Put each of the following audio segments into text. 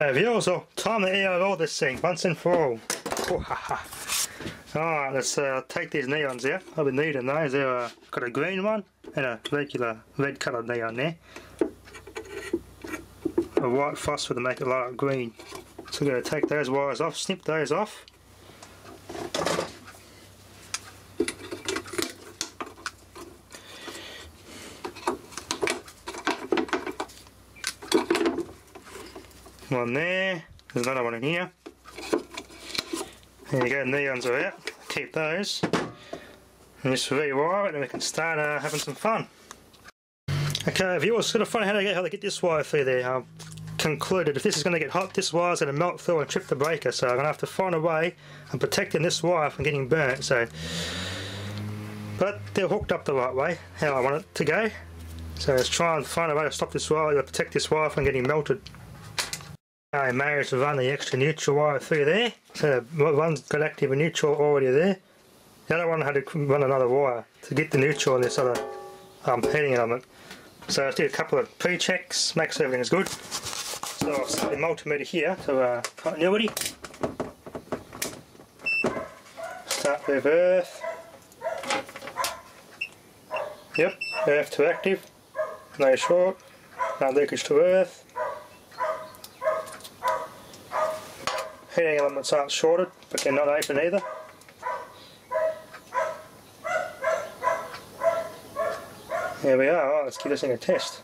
Hey viewers, well, time to air all this thing once and for all. Alright, let's uh, take these neons here. I'll be needing those. They've uh, got a green one and a regular red coloured neon there. A white phosphor to make it light green. So we're going to take those wires off, snip those off. One there, there's another one in here. There you go, the ones are out. Keep those. And just rewire it and we can start uh, having some fun. Okay, viewers, sort of funny how to get how to get this wire through there. I've concluded if this is going to get hot, this wire's going to melt through and trip the breaker. So I'm going to have to find a way of protecting this wire from getting burnt. So, but they're hooked up the right way, how I want it to go. So let's try and find a way to stop this wire, to protect this wire from getting melted. I managed to run the extra neutral wire through there. So one's got active and neutral already there. The other one had to run another wire to get the neutral on this other um, heating element. So let's do a couple of pre-checks, make sure everything is good. So I'll set the multimeter here to uh, continuity. Start with earth. Yep, earth to active. No short. No leakage to earth. Heating elements aren't shorted, but they're not open either. There we are, let's give this thing a test.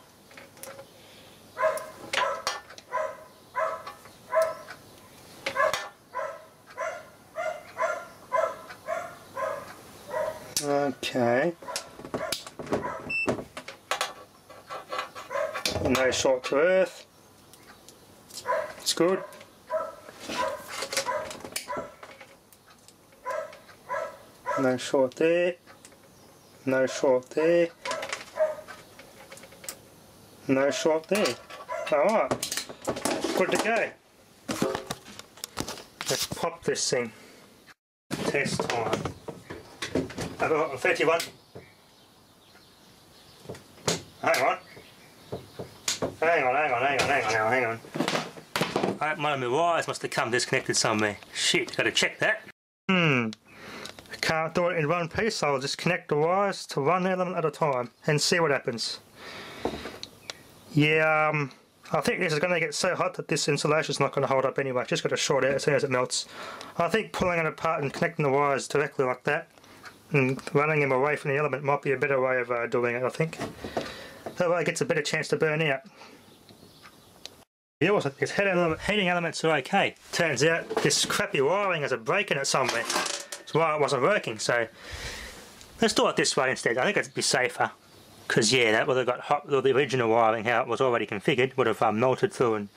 Okay. No short to earth. It's good. No short there. No short there. No short there. Alright. Good to go. Let's pop this thing. Test time. I've got 31. Hang on. Hang on, hang on, hang on, hang on, hang on. Right, one of my wires must have come disconnected somewhere. Shit, gotta check that. Can't do it in one piece, I'll just connect the wires to one element at a time and see what happens. Yeah, um, I think this is going to get so hot that this insulation is not going to hold up anyway. Just got to short out as soon as it melts. I think pulling it apart and connecting the wires directly like that and running them away from the element might be a better way of uh, doing it, I think. That way it gets a better chance to burn out. Yeah, also, its heating elements are okay. Turns out this crappy wiring has a break in it somewhere. Why it wasn't working, so let's do it this way instead. I think it'd be safer because yeah, that would have got hot, the original wiring, how it was already configured, would have um, melted through and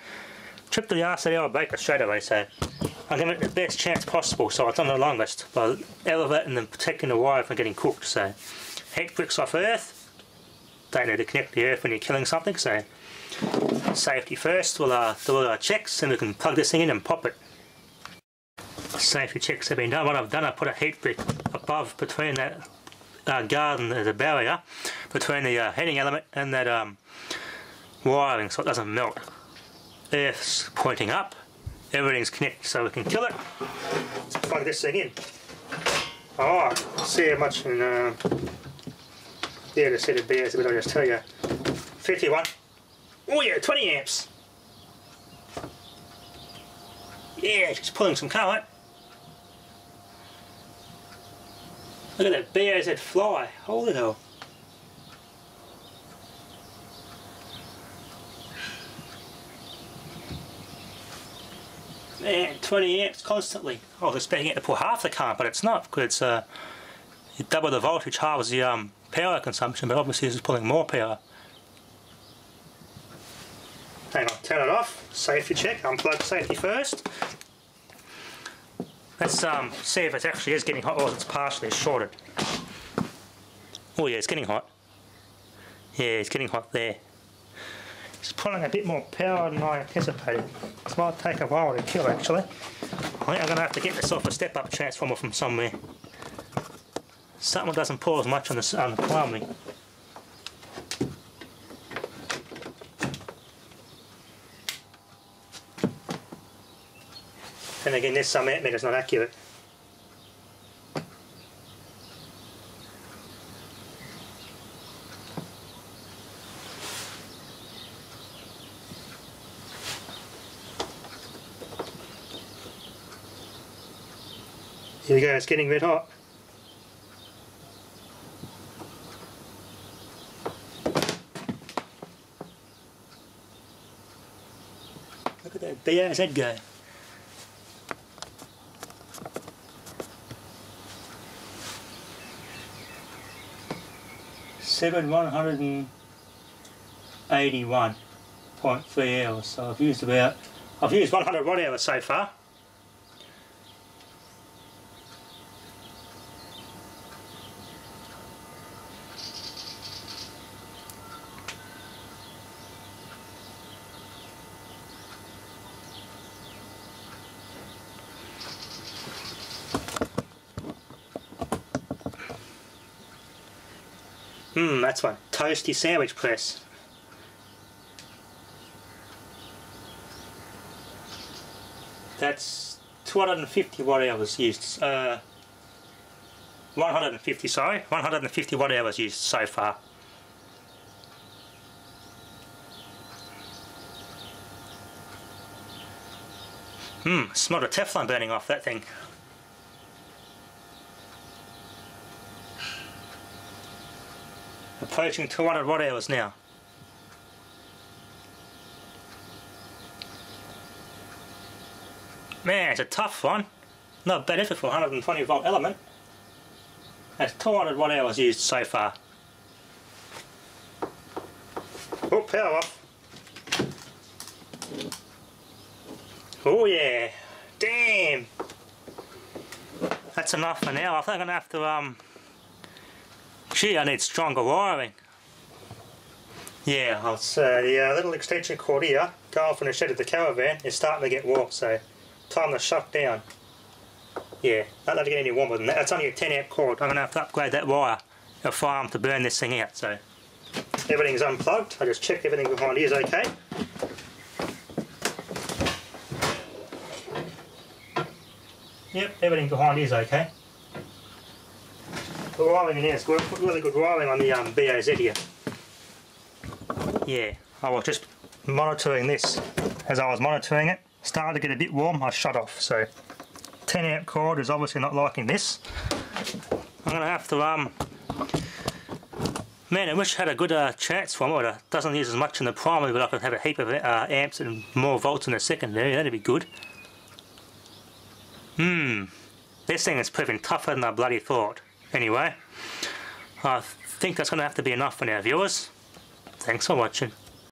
tripped the old breaker straight away, so I'll give it the best chance possible. So it's on the longest by elevating and protecting the wire from getting cooked, so heat bricks off earth, don't need to connect the earth when you're killing something, so safety first, we'll uh, do all our checks and we can plug this thing in and pop it. Safety checks have been done, what I've done, I put a heat brick above between that uh, garden as a barrier between the uh, heating element and that um, wiring so it doesn't melt. Earth's pointing up, everything's connected so we can kill it. Let's plug this thing in. Alright, see how much in uh, yeah, the set of bears, but I'll just tell you. 51. Oh yeah, 20 amps. Yeah, just pulling some current. Look at that BAZ fly. Holy hell. Man, 20 amps constantly. I was expecting it to pull half the current, but it's not because it's uh, double the voltage, halves the um, power consumption, but obviously this is pulling more power. Hang on, turn it off. Safety check. Unplug safety first. Let's um, see if it actually is getting hot or it's partially shorted. Oh yeah, it's getting hot. Yeah, it's getting hot there. It's pulling a bit more power than I anticipated. This might take a while to kill actually. I think I'm going to have to get myself a step-up transformer from somewhere. Something doesn't pull as much on the, on the plumbing. Then again, there's some ammeter's not accurate. Here we go, it's getting red hot. Look at that BAZ go. Seven one hundred and eighty-one point three hours. So I've used about I've used one hundred watt hours so far. Hmm, that's one. Toasty sandwich press. That's 250 watt hours used. Uh, 150, sorry. 150 watt hours used so far. Hmm, smell the Teflon burning off that thing. Approaching 200 watt hours now. Man, it's a tough one. Not bad effort for 120 volt element. That's 200 watt hours used so far. Oh, power off. Oh yeah. Damn. That's enough for now. I think I'm gonna have to um Gee, I need stronger wiring. Yeah, it's, uh, the uh, little extension cord here, going from the shed of the caravan, is starting to get warm, so time to shut down. Yeah, not let it get any warmer than that. That's only a 10 amp cord. I'm going to have to upgrade that wire if I'm to burn this thing out, so everything's unplugged. I just checked everything behind here is okay. Yep, everything behind here is okay. In here is good, really good wiring on the um, BAZ here. Yeah, I was just monitoring this. As I was monitoring it, started to get a bit warm, I shut off. So 10 amp cord is obviously not liking this. I'm gonna have to um Man, I wish I had a good uh, transformer that doesn't use as much in the primary, but I could have a heap of uh, amps and more volts in the secondary. That'd be good. Hmm. This thing is proving tougher than I bloody thought. Anyway, I think that's going to have to be enough for now, viewers. Thanks for watching.